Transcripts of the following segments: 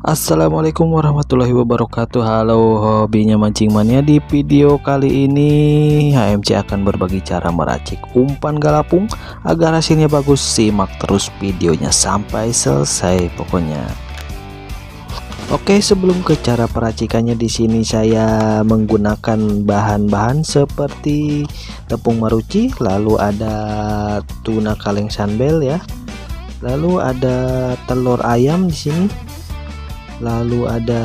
Assalamualaikum warahmatullahi wabarakatuh. Halo hobinya mancing mania. Di video kali ini HMC akan berbagi cara meracik umpan galapung Agar hasilnya bagus. Simak terus videonya sampai selesai pokoknya. Oke sebelum ke cara peracikannya di sini saya menggunakan bahan-bahan seperti tepung maruci lalu ada tuna kaleng sunbel ya. Lalu ada telur ayam di sini lalu ada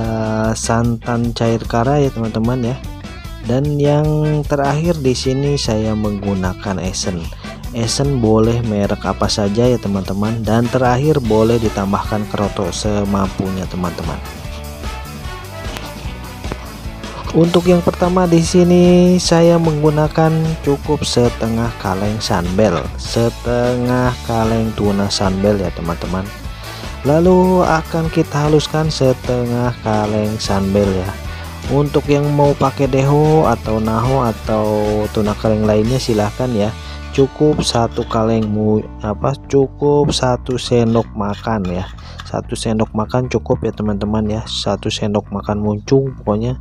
santan cair kara ya teman-teman ya. Dan yang terakhir di sini saya menggunakan esen esen boleh merek apa saja ya teman-teman. Dan terakhir boleh ditambahkan kerotok semampunya teman-teman. Untuk yang pertama di sini saya menggunakan cukup setengah kaleng sunbel setengah kaleng tuna sunbel ya teman-teman lalu akan kita haluskan setengah kaleng sunbel ya. Untuk yang mau pakai deho atau naho atau tuna kaleng lainnya silahkan ya. Cukup satu kaleng mu apa cukup satu sendok makan ya. Satu sendok makan cukup ya teman-teman ya. Satu sendok makan muncung pokoknya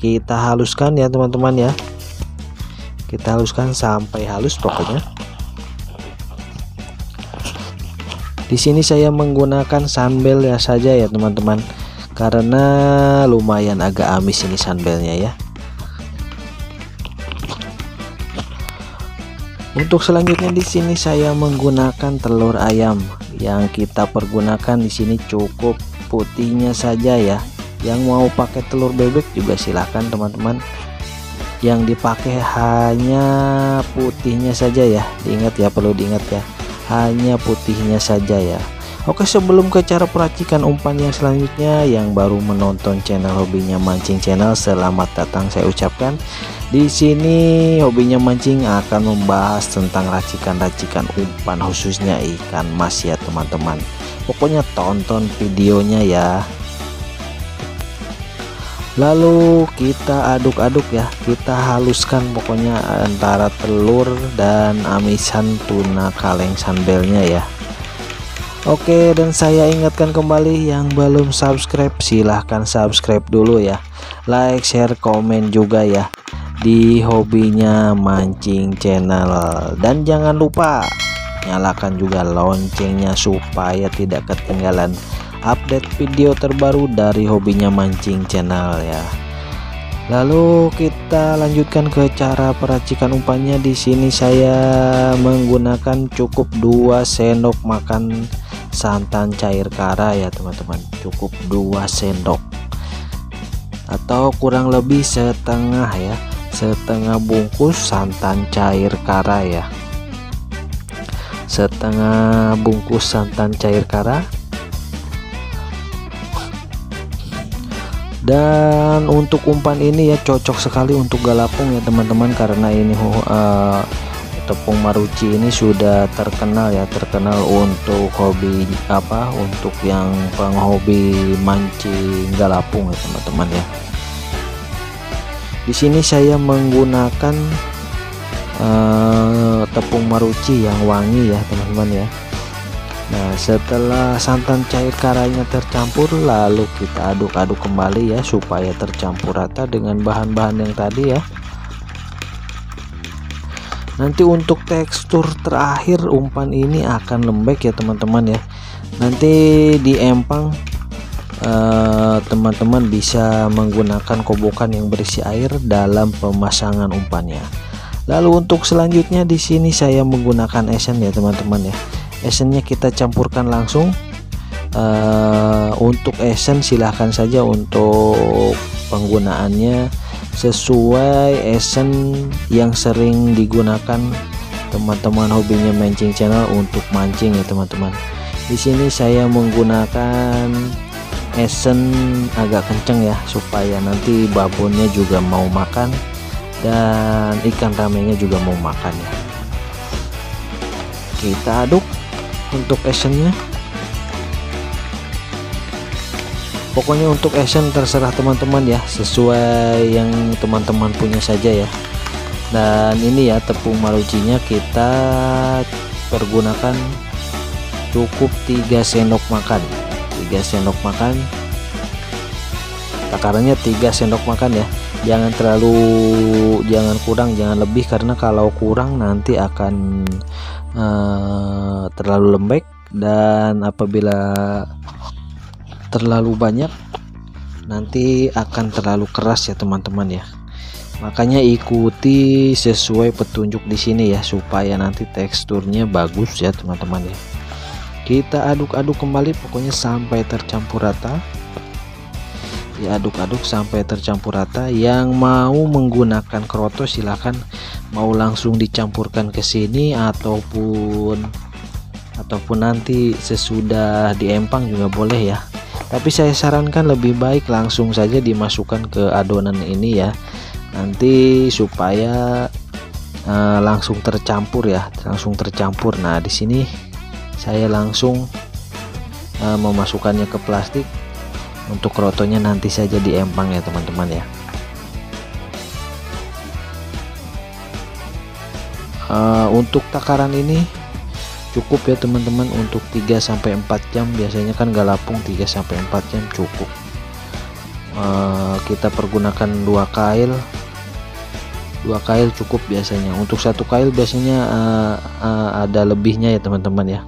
kita haluskan ya teman-teman ya. Kita haluskan sampai halus pokoknya di sini saya menggunakan sunbel ya saja ya teman-teman. Karena lumayan agak amis ini sunbelnya ya. Untuk selanjutnya di sini saya menggunakan telur ayam. Yang kita pergunakan di sini cukup putihnya saja ya. Yang mau pakai telur bebek juga silahkan teman-teman. Yang dipakai hanya putihnya saja ya. Diingat ya perlu diingat ya hanya putihnya saja ya. Oke sebelum ke cara peracikan umpan yang selanjutnya yang baru menonton channel hobinya mancing channel selamat datang saya ucapkan. Di sini hobinya mancing akan membahas tentang racikan-racikan umpan khususnya ikan mas ya teman-teman. Pokoknya tonton videonya ya lalu kita aduk-aduk ya. Kita haluskan pokoknya antara telur dan amisan tuna kaleng sambelnya ya. Oke dan saya ingatkan kembali yang belum subscribe silahkan subscribe dulu ya. Like share komen juga ya di hobinya mancing channel. Dan jangan lupa nyalakan juga loncengnya supaya tidak ketinggalan update video terbaru dari hobinya mancing channel ya. Lalu kita lanjutkan ke cara peracikan umpannya. Di sini saya menggunakan cukup 2 sendok makan santan cair kara ya teman-teman. Cukup 2 sendok. Atau kurang lebih setengah ya. Setengah bungkus santan cair kara ya. Setengah bungkus santan cair kara dan untuk umpan ini ya cocok sekali untuk galapung ya teman-teman. Karena ini uh, tepung maruci ini sudah terkenal ya terkenal untuk hobi apa untuk yang penghobi mancing galapung ya teman-teman ya. Di sini saya menggunakan uh, tepung maruci yang wangi ya teman-teman ya Nah setelah santan cair karanya tercampur lalu kita aduk-aduk kembali ya supaya tercampur rata dengan bahan-bahan yang tadi ya. Nanti untuk tekstur terakhir umpan ini akan lembek ya teman-teman ya. Nanti di empang eh, teman-teman uh, bisa menggunakan kobokan yang berisi air dalam pemasangan umpannya. Lalu untuk selanjutnya di sini saya menggunakan esen ya teman-teman ya esennya kita campurkan langsung. Uh, untuk esen silahkan saja untuk penggunaannya sesuai esen yang sering digunakan teman-teman hobinya mancing channel untuk mancing ya teman-teman. Di sini saya menggunakan esen agak kenceng ya supaya nanti babonnya juga mau makan dan ikan ramenya juga mau makan ya. Kita aduk untuk actionnya. Pokoknya untuk action terserah teman-teman ya sesuai yang teman-teman punya saja ya. Dan ini ya tepung marucinya kita pergunakan cukup 3 sendok makan. 3 sendok makan. Takarannya 3 sendok makan ya jangan terlalu jangan kurang jangan lebih karena kalau kurang nanti akan uh, terlalu lembek dan apabila terlalu banyak nanti akan terlalu keras ya teman-teman ya. Makanya ikuti sesuai petunjuk di sini ya supaya nanti teksturnya bagus ya teman-teman ya. Kita aduk-aduk kembali pokoknya sampai tercampur rata diaduk-aduk sampai tercampur rata. Yang mau menggunakan kroto silahkan mau langsung dicampurkan ke sini ataupun ataupun nanti sesudah diempang juga boleh ya. Tapi saya sarankan lebih baik langsung saja dimasukkan ke adonan ini ya. Nanti supaya uh, langsung tercampur ya langsung tercampur. Nah di sini saya langsung uh, memasukkannya ke plastik untuk rotonya nanti saja diempang ya teman-teman ya. Uh, untuk takaran ini cukup ya teman-teman. Untuk 3-4 jam biasanya kan galapung 3-4 jam cukup. Uh, kita pergunakan dua kail. Dua kail cukup biasanya. Untuk satu kail biasanya uh, uh, ada lebihnya ya teman-teman ya.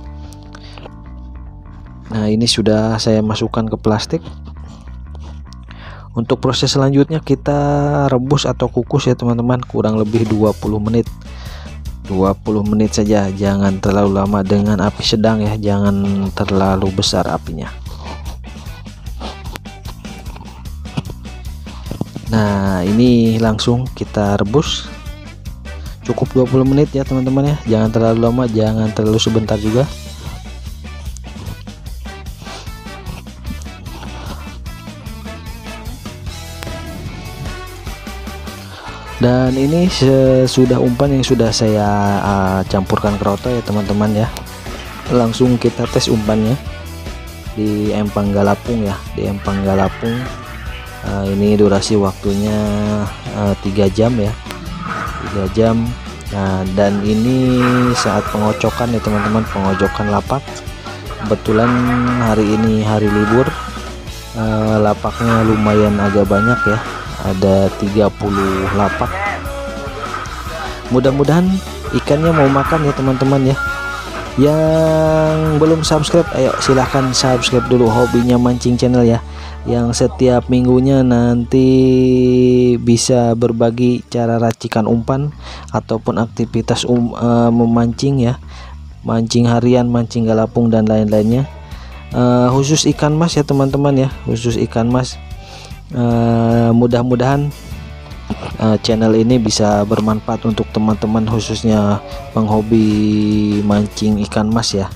Nah ini sudah saya masukkan ke plastik untuk proses selanjutnya kita rebus atau kukus ya teman-teman. Kurang lebih 20 menit. 20 menit saja. Jangan terlalu lama dengan api sedang ya. Jangan terlalu besar apinya. Nah ini langsung kita rebus. Cukup 20 menit ya teman-teman ya. Jangan terlalu lama jangan terlalu sebentar juga dan ini sesudah umpan yang sudah saya uh, campurkan ke roto ya teman-teman ya. Langsung kita tes umpannya di empang galapung ya di empang galapung. Uh, ini durasi waktunya uh, 3 jam ya. 3 jam. Nah dan ini saat pengocokan ya teman-teman pengocokan lapak. Kebetulan hari ini hari libur. Uh, lapaknya lumayan agak banyak ya ada 30 lapak mudah-mudahan ikannya mau makan ya teman-teman ya. Yang belum subscribe ayo silahkan subscribe dulu hobinya mancing channel ya. Yang setiap minggunya nanti bisa berbagi cara racikan umpan ataupun aktivitas um, uh, memancing ya. Mancing harian mancing galapung dan lain-lainnya. Uh, khusus ikan mas ya teman-teman ya. Khusus ikan mas uh, mudah-mudahan uh, channel ini bisa bermanfaat untuk teman-teman khususnya penghobi mancing ikan mas ya.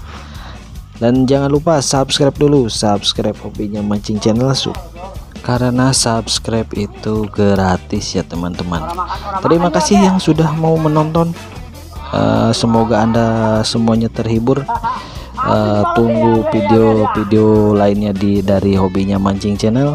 Dan jangan lupa subscribe dulu subscribe hobinya mancing channel su karena subscribe itu gratis ya teman-teman. Terima kasih yang sudah mau menonton. Uh, semoga anda semuanya terhibur. Uh, tunggu video-video lainnya di dari hobinya mancing channel